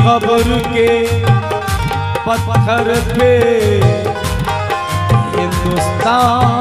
खबर के पत्थर पे हिंदुस्तान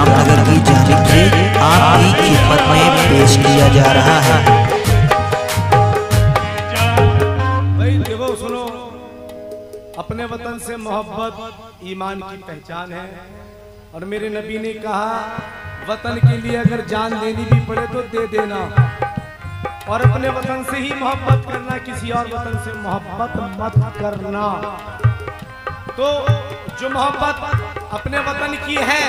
रामनगर की जानिब से आपकी खिदमत में पेश किया जा रहा है। अपने वतन से मोहब्बत ईमान की पहचान है। और मेरे नबी ने कहा, वतन के लिए अगर जान देनी भी पड़े तो दे देना। और अपने वतन से ही मोहब्बत करना, किसी और वतन से मोहब्बत मत करना। तो जो मोहब्बत अपने वतन की है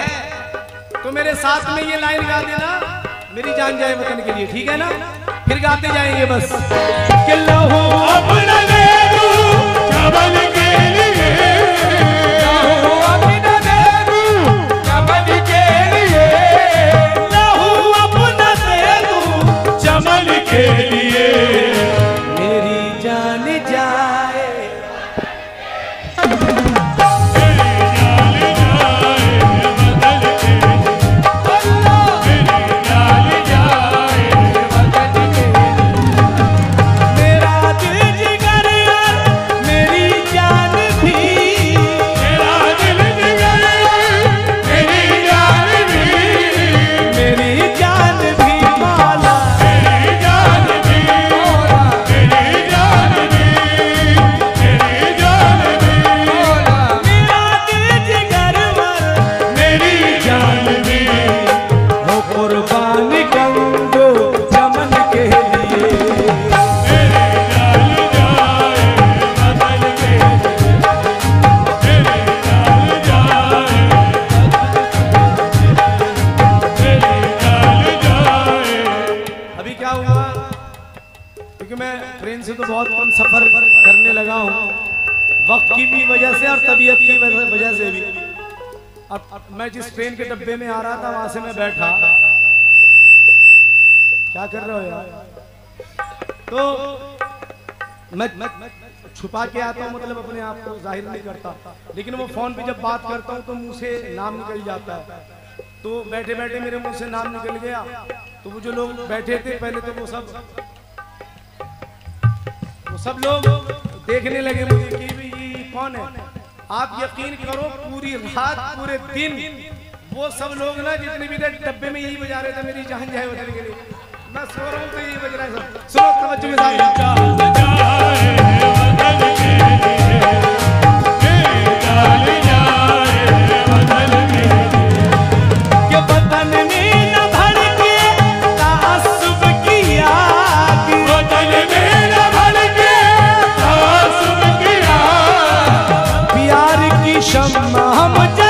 तो मेरे साथ में ये लाइन गा देना। मेरी जान जाए वतन के लिए, ठीक है ना? फिर गाते जाएँगे बस। कि हो अपना अभी क्या हुआ? क्योंकि मैं ट्रेन से तो बहुत कम सफ़र करने लगा हूँ। वक्त की भी वजह से और तबीयत की वजह से भी। अब मैं जिस ट्रेन के डब्बे में आ रहा था, वहाँ से मैं बैठा। क्या कर रहे हो यार? तो मैं छुपा के आता हूँ मतलब अपने आप को ज़ाहिर नहीं करता। लेकिन वो फ़ोन पे जब बात करता हूँ तो मुँह से नाम निकल जाता है। तो बैठे बैठे मेरे मुँह से नाम निकल गया। तो वो जो लोग बैठे थे पहले तो वो सब वो सब लोग देखने लगे मुझे कि ये कौन है? आप यकीन करो, पूरी रात, पूरे दिन वो सब लोग ना जितने भी थे, डब्बे में यही बजा रहे थे, मेरी जान जाए बजाने के लिए। मैं सो रहा हूँ तो यही बज रहा है सब। सुनो, तवज्जो के शम्मा हम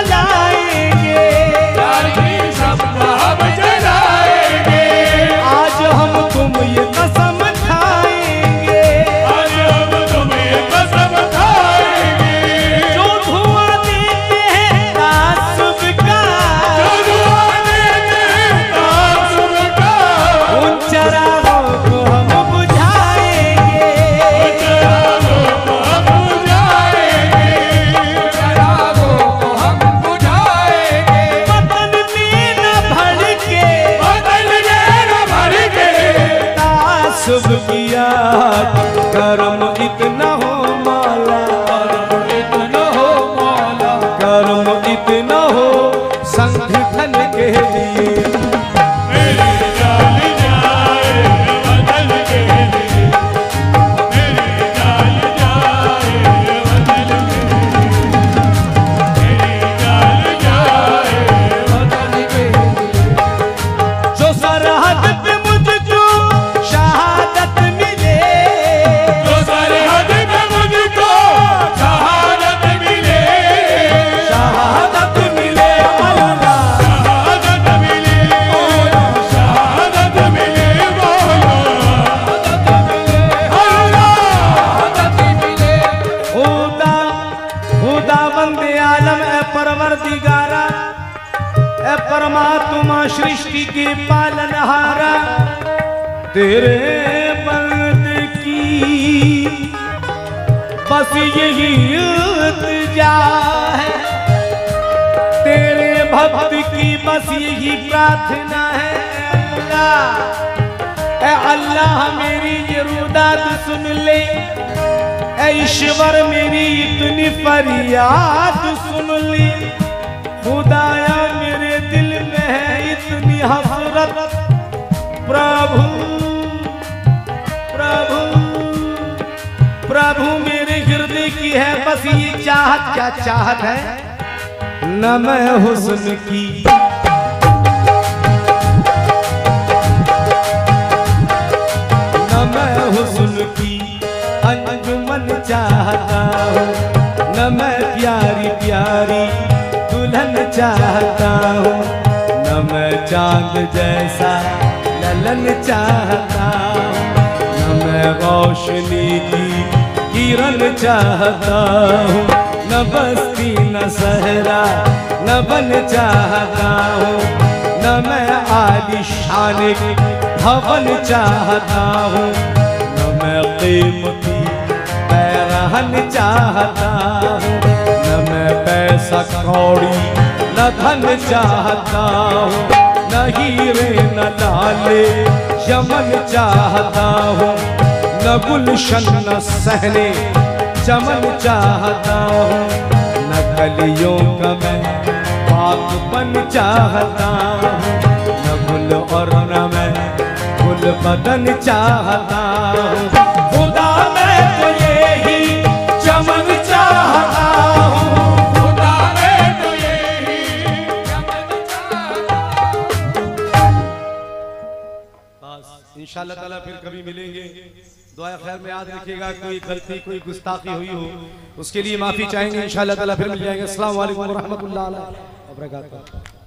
संगठन के लिए। तेरे बंद की। बस यही इल्तिजा है। तेरे भक्त की बस यही प्रार्थना है अल्लाह। अल्लाह, मेरी ये सुन ले। ईश्वर, मेरी इतनी फरियाद सुन ली। खुदाया, मेरे दिल में है इतनी हसरत। प्रभु प्रभु मेरे हृदय की है, बस ये चाहत क्या चाहत है? न मैं हुस्न की। न मैं हुस्न की। अंजुमन चाहता हूँ, न मैं प्यारी प्यारी दुल्हन चाहता हूँ, न मैं चाँद जैसा ललन चाहता हूँ, न मैं रोशनी की किरण चाहता हूँ। न बस्ती, न सहरा, न बन चाहता हूँ। न मैं आलिशान भवन चाहता हूँ। न मैं कीमती पैरहन चाहता हूँ। न मैं पैसा कौड़ी, न धन चाहता हूँ। न हीरे, न लाले चमन चाहता हूँ। न गुलशन, न सहने। चमन चाहता हूँ, न कलियों का मैं। पाकपन चाहता हूँ, न गुल और न मैं। गुल बदन चाहता हूँ। खुदा इंशाल्लाह ताला फिर कभी मिलेंगे। दुआ खैर में याद रखिएगा कोई गलती कोई गुस्ताखी हुई हो उसके लिए माफ़ी चाहेंगे इंशाल्लाह ताला फिर मिल जाएँगे। अस्सलाम वालेकुम रहमतुल्लाह वबरकातुहू